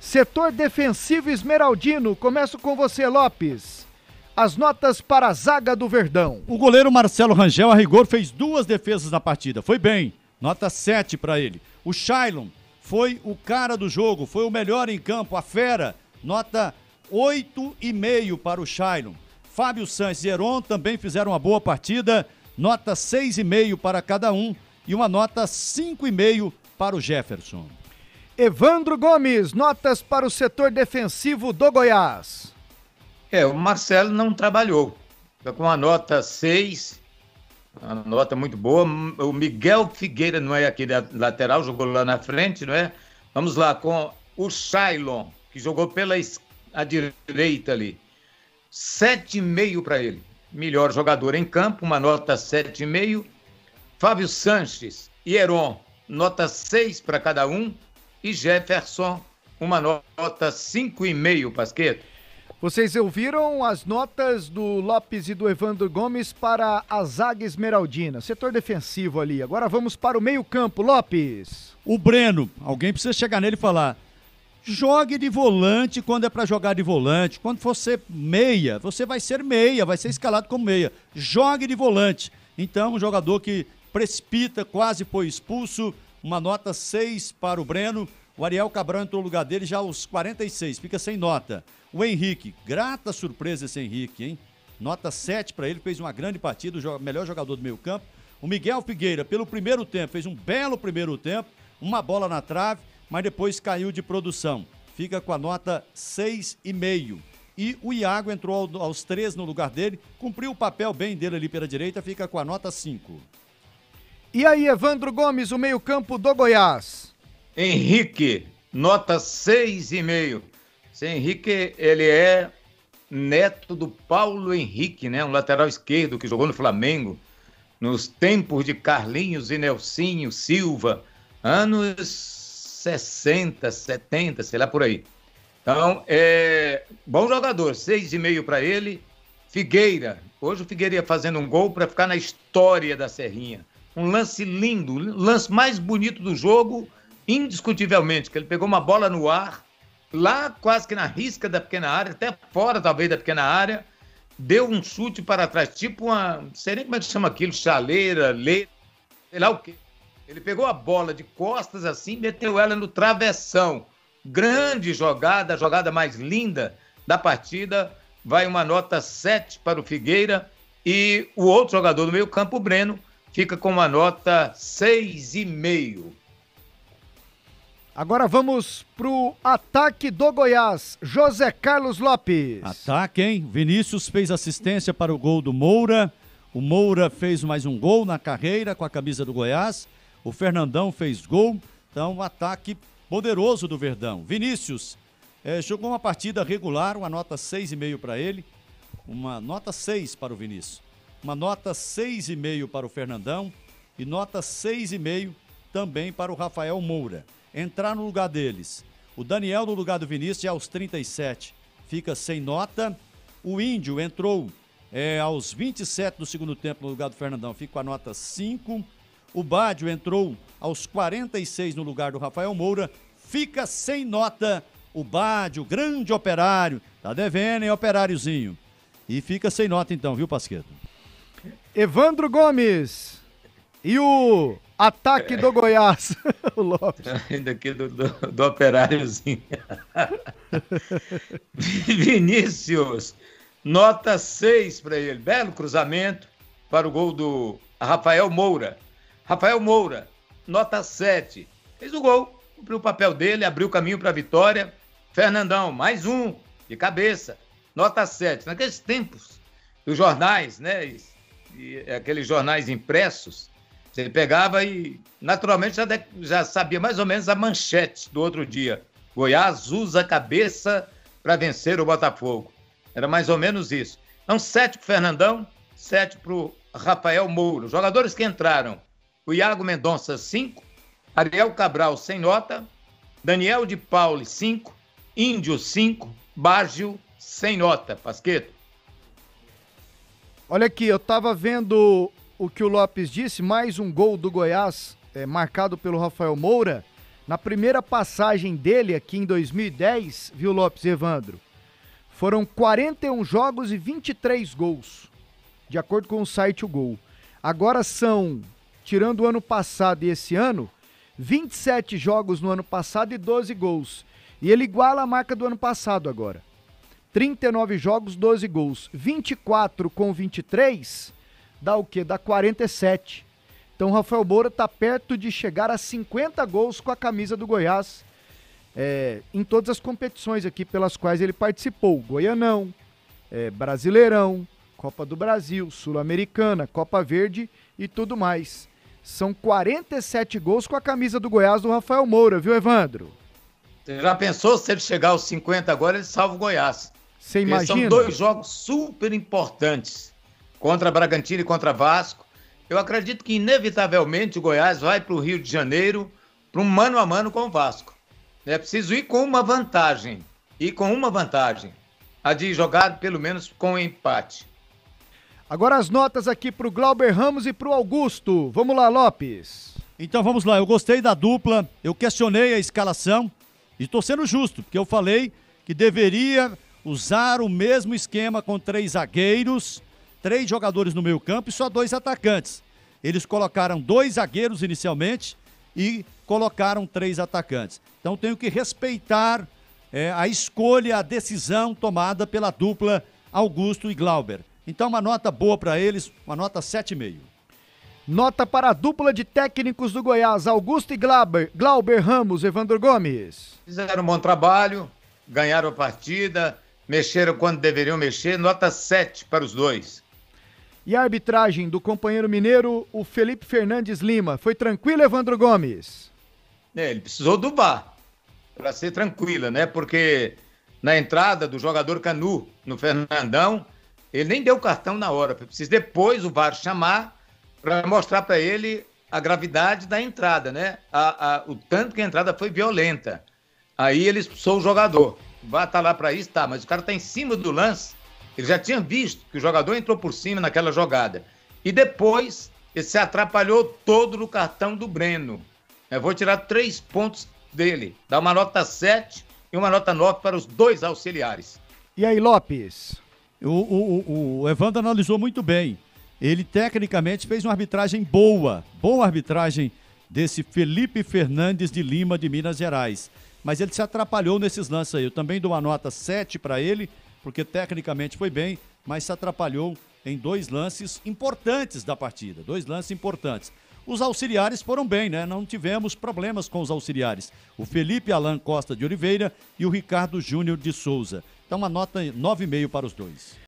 Setor defensivo esmeraldino, começo com você, Lopes. As notas para a zaga do Verdão. O goleiro Marcelo Rangel, a rigor, fez duas defesas na partida. Foi bem, nota 7 para ele. O Shailon foi o cara do jogo, foi o melhor em campo, a fera, nota 8,5 para o Shailon. Fábio Santos e Heron também fizeram uma boa partida, nota 6,5 para cada um e uma nota 5,5 para o Jefferson. Evandro Gomes, notas para o setor defensivo do Goiás. É, o Marcelo não trabalhou. Está com uma nota 6, uma nota muito boa. O Miguel Figueira não é aquele lateral, jogou lá na frente, não é? Vamos lá, com o Shailon, que jogou pela a direita ali. 7,5 para ele. Melhor jogador em campo, uma nota 7,5. Fábio Sanches e Heron, nota 6 para cada um e Jefferson, uma nota 5,5, Pasqueto. Vocês ouviram as notas do Lopes e do Evandro Gomes para a zaga esmeraldina, setor defensivo ali. Agora vamos para o meio-campo, Lopes. O Breno, alguém precisa chegar nele e falar: jogue de volante quando é para jogar de volante. Quando for ser meia, você vai ser meia, vai ser escalado como meia. Jogue de volante. Então, um jogador que precipita, quase foi expulso, uma nota 6 para o Breno. O Ariel Cabral entrou no lugar dele já aos 46, fica sem nota. O Henrique, grata surpresa esse Henrique, hein? Nota 7 para ele, fez uma grande partida, o melhor jogador do meio-campo. O Miguel Figueira, pelo primeiro tempo, fez um belo primeiro tempo, uma bola na trave, mas depois caiu de produção. Fica com a nota 6,5. E o Iago entrou aos 3 no lugar dele, cumpriu o papel bem dele ali pela direita, fica com a nota 5. E aí, Evandro Gomes, o meio-campo do Goiás. Henrique, nota 6,5. Esse Henrique, ele é neto do Paulo Henrique, né? Um lateral esquerdo que jogou no Flamengo nos tempos de Carlinhos e Nelsinho Silva, anos 60, 70, sei lá por aí. Então, é bom jogador, 6,5 para ele. Figueira, hoje o Figueira fazendo um gol para ficar na história da Serrinha um lance lindo, lance mais bonito do jogo, indiscutivelmente, que ele pegou uma bola no ar, lá quase que na risca da pequena área, até fora talvez da pequena área, deu um chute para trás, tipo uma, não sei nem como é que chama aquilo, chaleira, leira, sei lá o quê. Ele pegou a bola de costas assim, meteu ela no travessão. Grande jogada, a jogada mais linda da partida. Vai uma nota 7 para o Figueira. E o outro jogador do meio campo, o Breno, fica com uma nota 6,5. Agora vamos pro ataque do Goiás. José Carlos Lopes. Ataque, hein? Vinícius fez assistência para o gol do Moura. O Moura fez mais um gol na carreira com a camisa do Goiás. O Fernandão fez gol. Então, um ataque poderoso do Verdão. Vinícius é, jogou uma partida regular, uma nota 6,5 para ele. Uma nota 6 para o Vinícius uma nota 6,5 para o Fernandão e nota 6,5 também para o Rafael Moura. Entrar no lugar deles. O Daniel no lugar do Vinícius já aos 37 fica sem nota. O Índio entrou é, aos 27 do segundo tempo no lugar do Fernandão, fica com a nota 5. O Bádio entrou aos 46 no lugar do Rafael Moura, fica sem nota. O Bádio, grande operário, tá devendo, hein, operáriozinho. E fica sem nota então, viu, Pasqueto? Evandro Gomes. E o ataque do Goiás, o Lopes. Ainda aqui do, do, do operáriozinho. Vinícius, nota 6 para ele. Belo cruzamento para o gol do Rafael Moura. Rafael Moura, nota 7. Fez o gol, cumpriu o papel dele, abriu o caminho para a vitória. Fernandão, mais um, de cabeça, nota 7. Naqueles tempos dos jornais, né? E aqueles jornais impressos, você pegava e naturalmente já, de, já sabia mais ou menos a manchete do outro dia. Goiás usa a cabeça para vencer o Botafogo. Era mais ou menos isso. Então, sete para Fernandão, sete para o Rafael Mouro. Jogadores que entraram: o Iago Mendonça, cinco. Ariel Cabral, sem nota. Daniel de Pauli, cinco. Índio, cinco. Bágio, sem nota. Pasqueto. Olha aqui, eu estava vendo o que o Lopes disse, mais um gol do Goiás, é, marcado pelo Rafael Moura. Na primeira passagem dele aqui em 2010, viu, Lopes Evandro? Foram 41 jogos e 23 gols, de acordo com o site O Gol. Agora são, tirando o ano passado e esse ano, 27 jogos no ano passado e 12 gols. E ele iguala a marca do ano passado agora. 39 jogos, 12 gols. 24 com 23 dá o quê? Dá 47. Então Rafael Moura está perto de chegar a 50 gols com a camisa do Goiás é, em todas as competições aqui pelas quais ele participou. Goianão, é, Brasileirão, Copa do Brasil, Sul-Americana, Copa Verde e tudo mais. São 47 gols com a camisa do Goiás do Rafael Moura, viu, Evandro? Você já pensou se ele chegar aos 50 agora, ele salva o Goiás? Você imagina? São dois jogos super importantes contra Bragantino e contra Vasco. Eu acredito que, inevitavelmente, o Goiás vai para o Rio de Janeiro para um mano a mano com o Vasco. É preciso ir com uma vantagem. Ir com uma vantagem. A de jogar, pelo menos, com empate. Agora as notas aqui para o Glauber Ramos e para o Augusto. Vamos lá, Lopes. Então vamos lá, eu gostei da dupla, eu questionei a escalação e estou sendo justo, porque eu falei que deveria usar o mesmo esquema com três zagueiros três jogadores no meio campo e só dois atacantes. Eles colocaram dois zagueiros inicialmente e colocaram três atacantes. Então tenho que respeitar é, a escolha, a decisão tomada pela dupla Augusto e Glauber. Então uma nota boa para eles, uma nota 7,5. Nota para a dupla de técnicos do Goiás, Augusto e Glauber, Glauber Ramos, Evandro Gomes. Fizeram um bom trabalho, ganharam a partida, mexeram quando deveriam mexer, nota 7 para os dois. E a arbitragem do companheiro mineiro, o Felipe Fernandes Lima. Foi tranquilo, Evandro Gomes? É, ele precisou do VAR para ser tranquila, né? Porque na entrada do jogador Canu no Fernandão, ele nem deu cartão na hora. Precisa depois o VAR chamar para mostrar para ele a gravidade da entrada, né? A, a, o tanto que a entrada foi violenta. Aí ele expulsou o jogador. O VAR tá lá para isso, tá, mas o cara tá em cima do lance ele já tinha visto que o jogador entrou por cima naquela jogada. E depois ele se atrapalhou todo no cartão do Breno. Eu vou tirar três pontos dele. Dá uma nota 7 e uma nota 9 para os dois auxiliares. E aí, Lopes? O, o, o, o Evandro analisou muito bem. Ele tecnicamente fez uma arbitragem boa, boa arbitragem desse Felipe Fernandes de Lima de Minas Gerais. Mas ele se atrapalhou nesses lances aí. Eu também dou uma nota 7 para ele porque tecnicamente foi bem, mas se atrapalhou em dois lances importantes da partida. Dois lances importantes. Os auxiliares foram bem, né? Não tivemos problemas com os auxiliares. O Felipe Alan Costa de Oliveira e o Ricardo Júnior de Souza. Então, uma nota 9,5 para os dois.